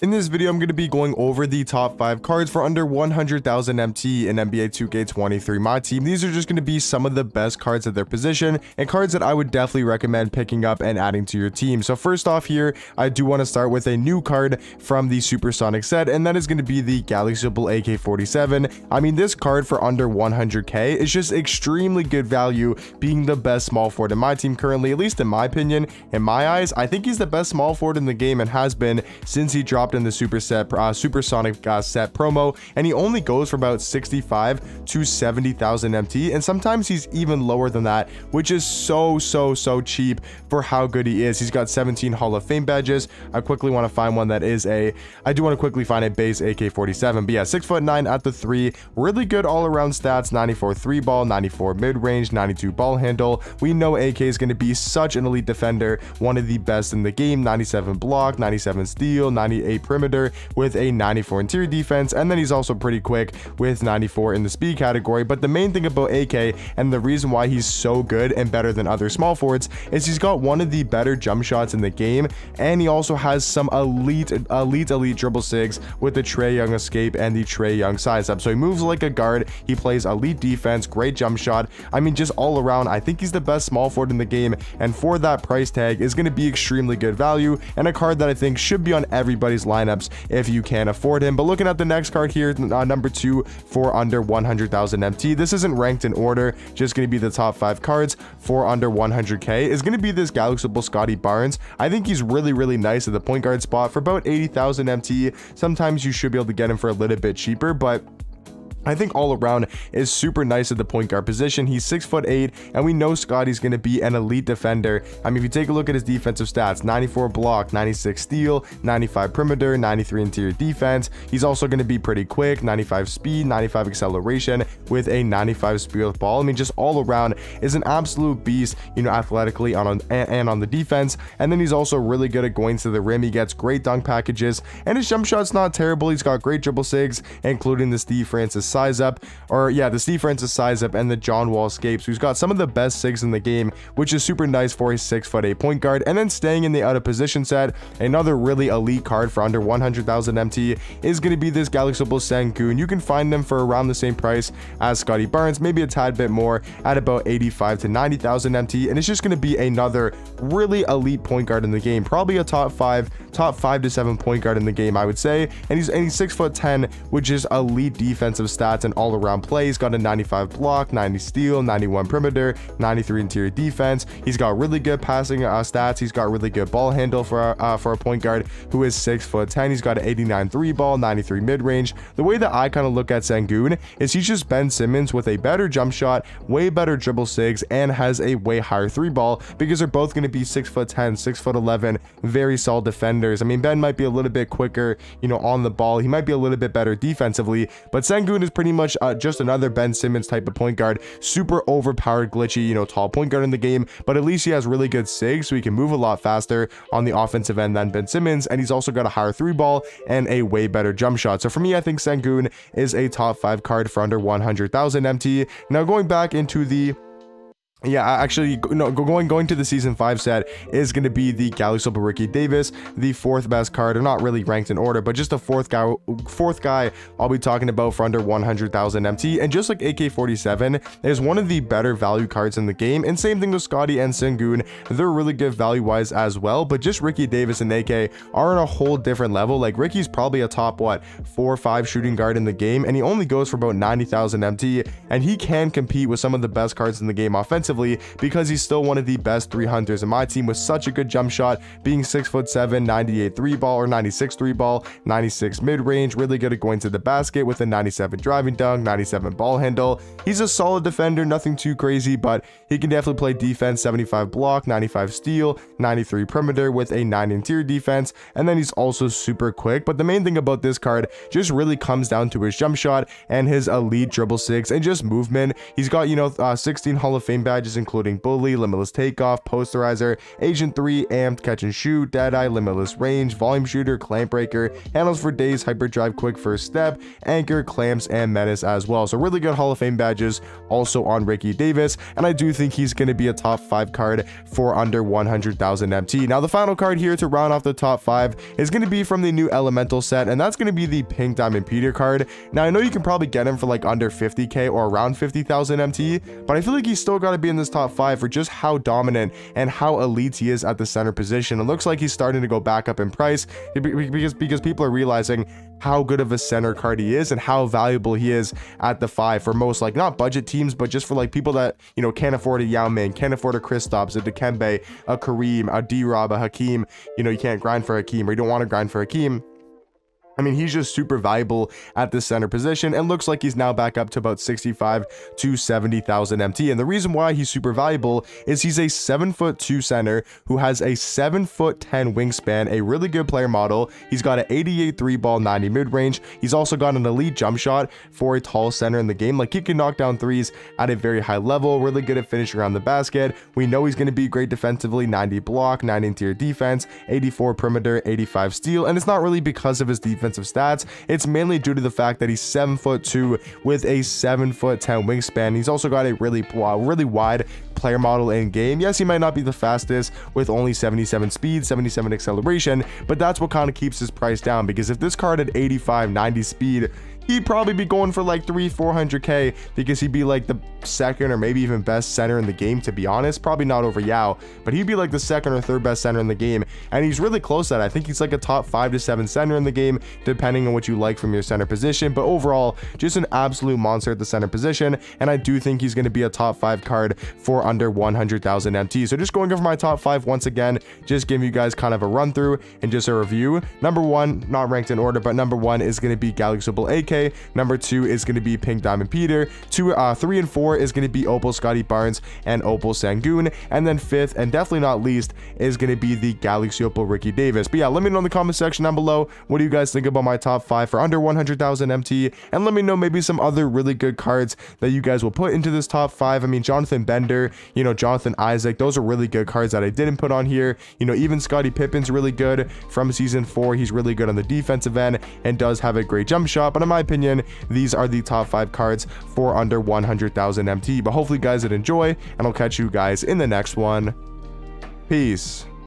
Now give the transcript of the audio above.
In this video, I'm going to be going over the top 5 cards for under 100,000 MT in NBA 2K23 My Team. These are just going to be some of the best cards at their position and cards that I would definitely recommend picking up and adding to your team. So first off here, I do want to start with a new card from the Supersonic set, and that is going to be the Galaxy Opal AK-47. I mean, this card for under 100k is just extremely good value, being the best small forward in my team currently, at least in my opinion. In my eyes, I think he's the best small forward in the game and has been since he dropped dropped in the super set uh, supersonic uh, set promo and he only goes for about 65 to 70,000 MT and sometimes he's even lower than that which is so so so cheap for how good he is. He's got 17 Hall of Fame badges. I quickly want to find one that is a I do want to quickly find a base AK-47 but yeah six foot nine at the three really good all around stats 94 three ball 94 mid range 92 ball handle. We know AK is going to be such an elite defender one of the best in the game 97 block 97 steal 98 perimeter with a 94 interior defense, and then he's also pretty quick with 94 in the speed category. But the main thing about AK and the reason why he's so good and better than other small forwards is he's got one of the better jump shots in the game, and he also has some elite, elite, elite dribble sigs with the Trae Young escape and the Trae Young size up. So he moves like a guard, he plays elite defense, great jump shot. I mean, just all around, I think he's the best small forward in the game, and for that price tag is going to be extremely good value and a card that I think should be on everybody's lineups if you can afford him. But looking at the next card here, uh, number two for under 100,000 MT. This isn't ranked in order, just going to be the top five cards for under 100k. Is going to be this Galaxy Scottie Barnes. I think he's really, really nice at the point guard spot for about 80,000 MT. Sometimes you should be able to get him for a little bit cheaper, but I think all around is super nice at the point guard position. He's six foot eight, and we know Scottie's going to be an elite defender. I mean, if you take a look at his defensive stats 94 block, 96 steal, 95 perimeter, 93 interior defense. He's also going to be pretty quick 95 speed, 95 acceleration with a 95 speed with ball. I mean, just all around is an absolute beast, you know, athletically on, on and, on the defense. And then he's also really good at going to the rim. He gets great dunk packages, and his jump shot's not terrible. He's got great dribble sigs, including the Steve Francis size up, or yeah, the Steve Francis size up and the John Wall escapes, who's got some of the best sigs in the game, which is super nice for a six foot eight point guard. And then staying in the out of position set, another really elite card for under 100,000 MT is going to be this Galaxy Opal Sengun. You can find them for around the same price as Scottie Barnes, maybe a tad bit more at about 85 to 90,000 MT. And it's just going to be another really elite point guard in the game, probably a top five, top five to seven point guard in the game, I would say. And he's and he's six foot 10, which is elite defensive stats and all around play. He's got a 95 block, 90 steal, 91 perimeter, 93 interior defense. He's got really good passing uh, stats. He's got really good ball handle for uh, for a point guard who is six foot 10. He's got an 89 three ball, 93 mid range. The way that I kind of look at Sengun is he's just Ben Simmons with a better jump shot, way better dribble sigs, and has a way higher three ball because they're both going to be six foot 10, six foot 11, very solid defenders. I mean, Ben might be a little bit quicker, you know, on the ball. He might be a little bit better defensively, but Sengun is pretty much uh, just another Ben Simmons type of point guard. Super overpowered, glitchy, you know, tall point guard in the game, but at least he has really good sig, so he can move a lot faster on the offensive end than Ben Simmons, and he's also got a higher three ball and a way better jump shot. So for me, I think Sengun is a top five card for under 100,000 MT. Now going back into the yeah, actually, no, going going to the season five set is going to be the Galaxy Opal Ricky Davis, the fourth best card, or not really ranked in order, but just the fourth guy, fourth guy I'll be talking about for under 100,000 MT. And just like AK-47 is one of the better value cards in the game, and same thing with Scottie and Sengun, they're really good value wise as well. But just Ricky Davis and AK are on a whole different level. Like Ricky's probably a top what four or five shooting guard in the game, and he only goes for about 90,000 MT, and he can compete with some of the best cards in the game offensively because he's still one of the best three hunters in my team with such a good jump shot, being six foot seven, 98 three ball or 96 three ball, 96 mid range, really good at going to the basket with a 97 driving dunk, 97 ball handle. He's a solid defender, nothing too crazy, but he can definitely play defense, 75 block, 95 steal, 93 perimeter with a 9 interior defense, and then he's also super quick. But the main thing about this card just really comes down to his jump shot and his elite dribble sigs and just movement. He's got, you know, uh, 16 Hall of Fame back badges including Bully, Limitless Takeoff, Posterizer, Agent 3, Amped, Catch and Shoot, Deadeye, Limitless Range, Volume Shooter, Clamp Breaker, Handles for Days, Hyperdrive, Quick First Step, Anchor, Clamps, and Menace as well. So really good Hall of Fame badges also on Ricky Davis, and I do think he's going to be a top 5 card for under 100,000 MT. Now the final card here to round off the top 5 is going to be from the new Elemental set, and that's going to be the Pink Diamond Peter card. Now I know you can probably get him for like under 50k or around 50,000 MT, but I feel like he's still got to be in this top 5 for just how dominant and how elite he is at the center position. It looks like he's starting to go back up in price because because people are realizing how good of a center card he is and how valuable he is at the five for most like not budget teams but just for like people that you know can't afford a Yao Ming, can't afford a Kristaps, a Dikembe, a Kareem, a D-Rob, a Hakeem. You know you can't grind for Hakeem or you don't want to grind for Hakeem I mean, he's just super valuable at the center position and looks like he's now back up to about 65 to 70,000 MT. And the reason why he's super valuable is he's a 7 foot 2 center who has a 7 foot 10 wingspan, a really good player model. He's got an 88 3 ball, 90 mid range. He's also got an elite jump shot for a tall center in the game. Like he can knock down threes at a very high level, really good at finishing around the basket. We know he's going to be great defensively, 90 block, 90 interior defense, 84 perimeter, 85 steal. And it's not really because of his defense defensive stats. It's mainly due to the fact that he's 7 foot 2 with a 7 foot 10 wingspan. He's also got a really, uh, really wide player model in game. Yes, he might not be the fastest with only 77 speed, 77 acceleration, but that's what kind of keeps his price down because if this card had 85, 90 speed, he'd probably be going for like three, 400k because he'd be like the second or maybe even best center in the game, to be honest. Probably not over Yao, but he'd be like the second or third best center in the game. And he's really close to that. I think he's like a top five to seven center in the game, depending on what you like from your center position. But overall, just an absolute monster at the center position. And I do think he's going to be a top five card for under 100,000 MT. So just going over my top five once again, just giving you guys kind of a run through and just a review. Number one, not ranked in order, but number one is going to be Galaxy Opal Number two is going to be Pink Diamond Peter. Two, uh, three and four is going to be Opal Scottie Barnes and Opal Sengun. And then fifth, and definitely not least, is going to be the Galaxy Opal Ricky Davis. But yeah, let me know in the comment section down below. What do you guys think about my top five for under 100,000 MT? And let me know maybe some other really good cards that you guys will put into this top five. I mean, Jonathan Bender, you know, Jonathan Isaac, those are really good cards that I didn't put on here. You know, even Scottie Pippen's really good from season four. He's really good on the defensive end and does have a great jump shot. But in my opinion, these are the top five cards for under 100,000 MT. But hopefully you guys did enjoy, and I'll catch you guys in the next one. Peace.